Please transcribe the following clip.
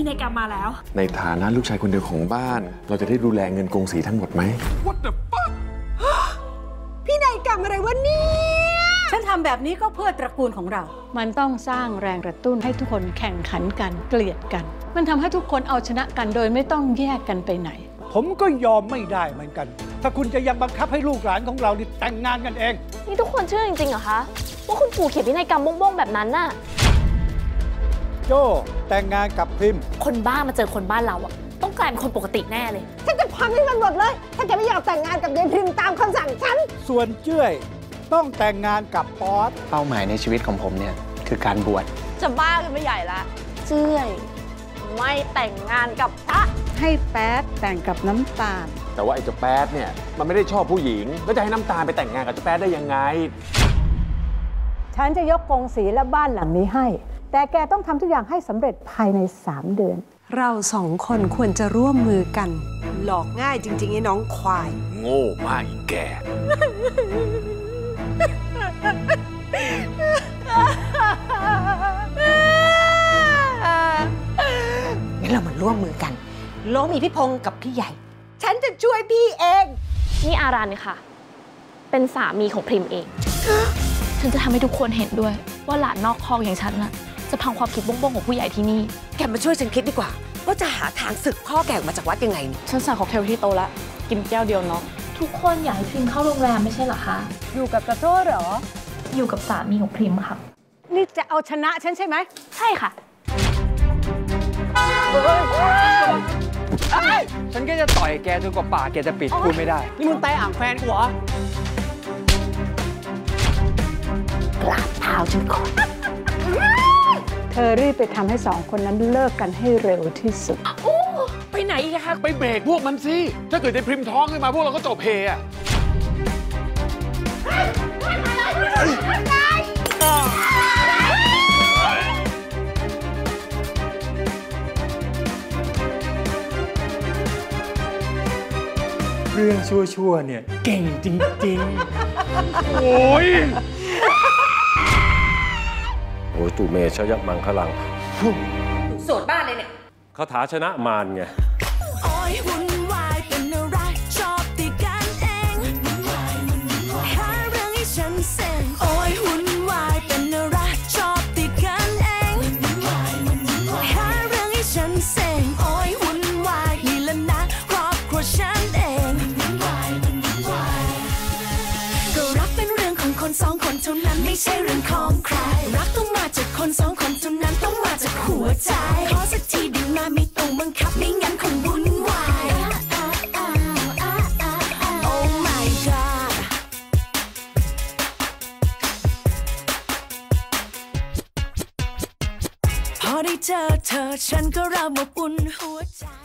พี่นายกรรมมาแล้ว ในฐานะลูกชายคนเดียวของบ้าน เราจะได้ดูแลเงินกงสีทั้งหมดไหมพี่นายกรรมอะไรวะเนี่ยฉันทำแบบนี้ก็เพื่อตระกูลของเรา มันต้องสร้างแรงกระตุ้นให้ทุกคนแข่งขันกันเกลียดกัน มันทำให้ทุกคนเอาชนะกันโดยไม่ต้องแยกกันไปไหน ผมก็ยอมไม่ได้เหมือนกัน ถ้าคุณจะยังบังคับให้ลูกหลานของเรานี่แต่งงานกันเอง นี่ทุกคนเชื่อจริงๆเหรอคะ ว่าคุณปู่เขียนพินัยกรรมบ้งๆแบบนั้นน่ะ โจ้แต่งงานกับพิมพ์ คนบ้ามาเจอคนบ้านเราอะต้องกลายเป็นคนปกติแน่เลย ฉันจะพังให้มันหมดเลยถ้าแกไม่อยากแต่งงานกับยายพิมพ์ตามคำสั่งฉัน ส่วนเจ้ยต้องแต่งงานกับป๊อตเป้าหมายในชีวิตของผมเนี่ยคือการบวช จะบ้ากันไม่ใหญ่ละเจ้ยไม่แต่งงานกับพระให้แป๊ดแต่งกับน้ำตาล แต่ว่าไอ้เจ้าแป๊ดเนี่ยมันไม่ได้ชอบผู้หญิง แล้วจะให้น้ำตาลไปแต่งงานกับเจ้าแป๊ดได้ยังไง ฉันจะยกกงสีและบ้านหลังนี้ให้ แต่แกต้องทำทุกอย่างให้สำเร็จภายใน 3 เดือน เราสองคนควรจะร่วมมือกัน หลอกง่ายจริงๆไอ้น้องควาย โง่มากอีแก งั้นเรามาร่วมมือกัน ล้มอีพี่พงศ์กับพี่ใหญ่ ฉันจะช่วยพี่เอง นี่อารันค่ะ เป็นสามีของพริมเอง ฉันจะทำให้ทุกคนเห็นด้วย ว่าหลานนอกคอกอย่างฉันน่ะ จะพังความคิดบ้งๆของผู้ใหญ่ที่นี่ แกมาช่วยฉันคิดดีกว่า ว่าจะหาทางศึกพ่อแกออกมาจากวัดยังไง ฉันสั่งค็อกเทลที่โตะละ กินแก้วเดียวเนาะทุกคนอยากให้พริมเข้าโรงแรมไม่ใช่เหรอคะ อยู่กับกระโจ้เหรอ อยู่กับสามีของพริมค่ะ นี่จะเอาชนะฉันใช่ไหม ใช่ค่ะ ฉันก็จะต่อยแกจนกว่าปากแกจะปิดพูดไม่ได้ นี่มึงไต่อ่างแฟนกูเหรอเธอรีบไปทำให้สองคนนั้นเลิกกันให้เร็วที่สุดไปไหนอีกอะคะไปเบรกพวกมันสิ ถ้าเกิดได้พริมพ์ท้องขึ้นมาพวกเราก็จบเพอะเรื่องชั่วๆเนี่ย เก่งจริง ๆ โอ้ยโอ้ยตุเมชยมังคลังโสดบ้านเลยเนี่ย คาถาชนะมารไง คนสองคนเท่านั้นไม่ใช่เรื่องของใคร รักต้องมาจากคนสองคนเท่านั้นต้องมาจากหัวใจ ขอสักทีได้มาไม่ต้องบังคับไม่งั้นคงวุ่นวาย Oh my god พอได้เจอเธอฉันก็เริ่มอบอุ่นหัวใจ